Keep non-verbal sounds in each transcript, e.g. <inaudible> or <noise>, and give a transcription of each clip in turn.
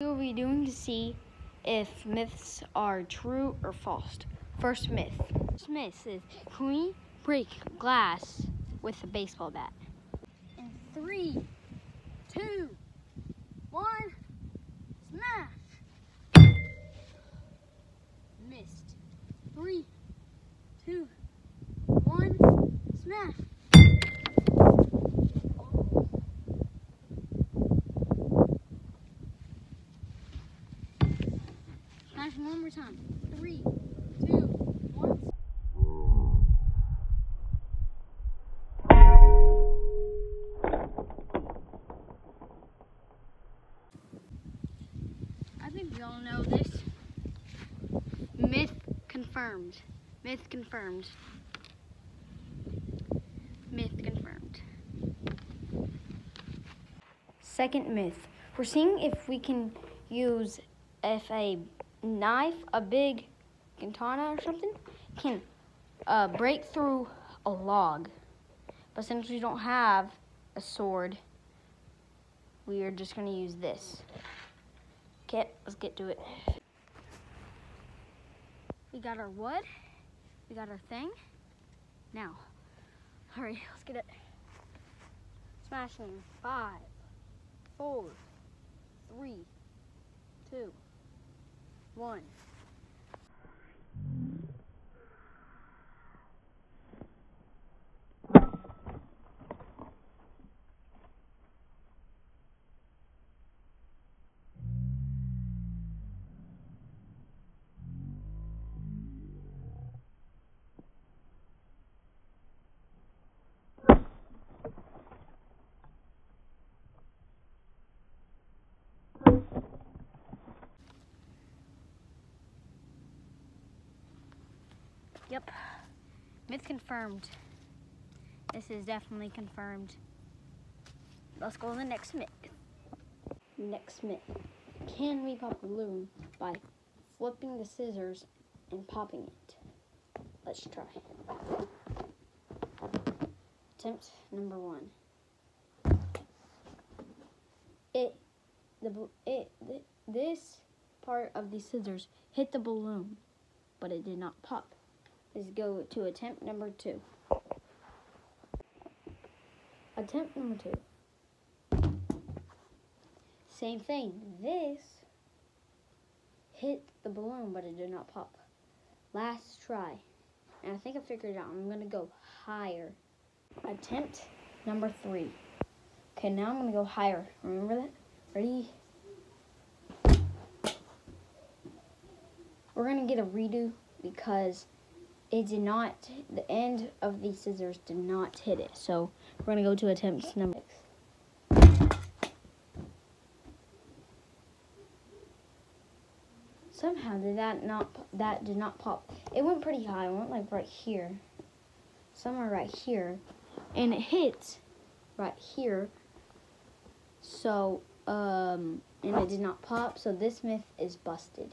We'll be doing to see if myths are true or false. First myth. First myth is can we break glass with a baseball bat? In three, two, one, smash! Missed. Three, two, one, smash! Smash one more time. Three, two, one. I think we all know this. Myth confirmed. Myth confirmed. Myth confirmed. Second myth. We're seeing if we can use if a knife, a big katana or something, can uh, break through a log. But since we don't have a sword, we are just going to use this. Okay, let's get to it. We got our wood. We got our thing. Now, hurry, let's get it. Smashing. Five, four, three, two, one. Yep. Myth confirmed. This is definitely confirmed. Let's go to the next myth. Next myth. Can we pop a balloon by flipping the scissors and popping it? Let's try. Attempt number one. It, the, it, th- this part of the scissors hit the balloon, but it did not pop is go to attempt number two. Attempt number two. Same thing. This hit the balloon, but it did not pop. Last try. And I think I figured it out. I'm going to go higher. Attempt number three. Okay, now I'm going to go higher. Remember that? Ready? We're going to get a redo because it did not the end of the scissors did not hit it. So we're going to go to attempt number six. Somehow did that not that did not pop. It went pretty high. It went like right here. Somewhere right here. And it hit right here. So um and it did not pop. So this myth is busted.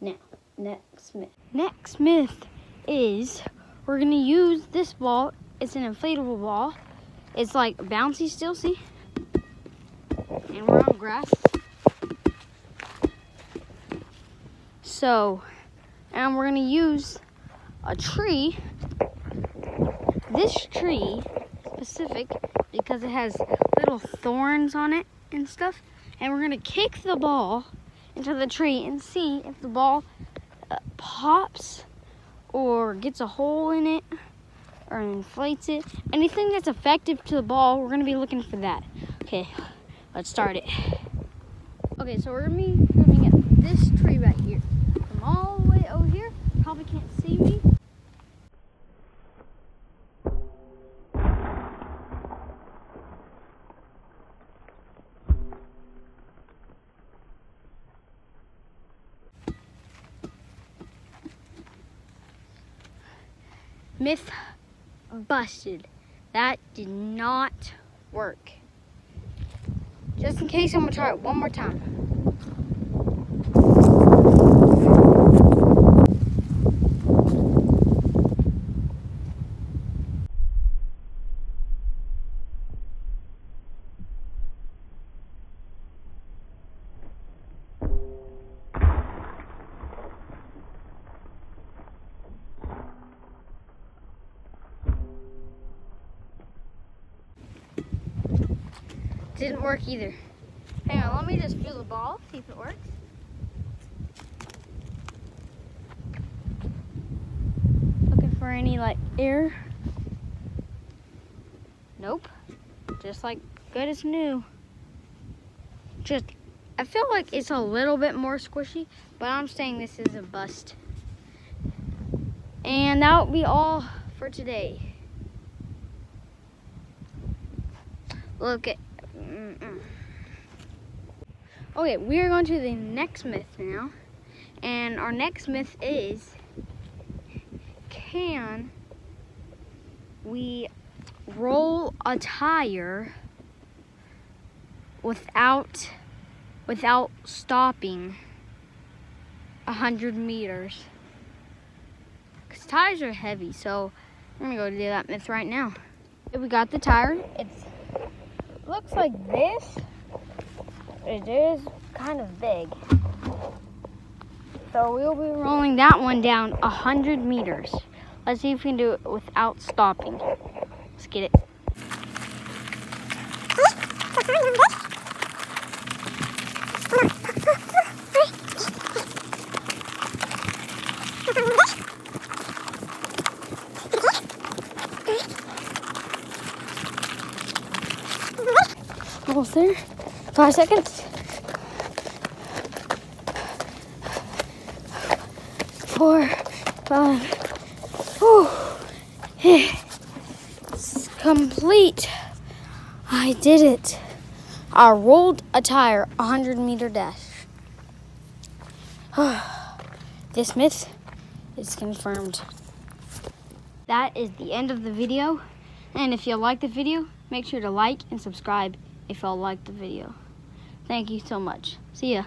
Now next myth. Next myth is we're gonna use this ball. It's an inflatable ball. It's like bouncy still, see? And we're on grass. So, and we're gonna use a tree. This tree specific because it has little thorns on it and stuff. And we're gonna kick the ball into the tree and see if the ball pops or gets a hole in it or inflates it. Anything that's effective to the ball, we're gonna be looking for that. Okay, let's start it. Okay, so we're gonna be moving at this tree right here. From all the way over here, probably can't see me. Myth busted. That did not work. Just in case, I'm gonna try it one more time. Didn't work either. Hang on, let me just feel the ball, see if it works. Looking for any like air. Nope. Just like good as new. Just, I feel like it's a little bit more squishy, but I'm saying this is a bust. And that will be all for today. Look at. Okay, we are going to the next myth now. And our next myth is Can we roll a tire without without stopping a hundred meters? Because tires are heavy, so I'm gonna go do that myth right now. We got the tire. It looks like this. It is kind of big. So we'll be rolling that one down a hundred meters. Let's see if we can do it without stopping. Let's get it. Almost there. Five seconds. Four, five. Whew. It's complete. I did it. I rolled a tire 100 meter dash. <sighs> this myth is confirmed. That is the end of the video. And if you like the video, make sure to like and subscribe if y'all liked the video. Thank you so much. See ya.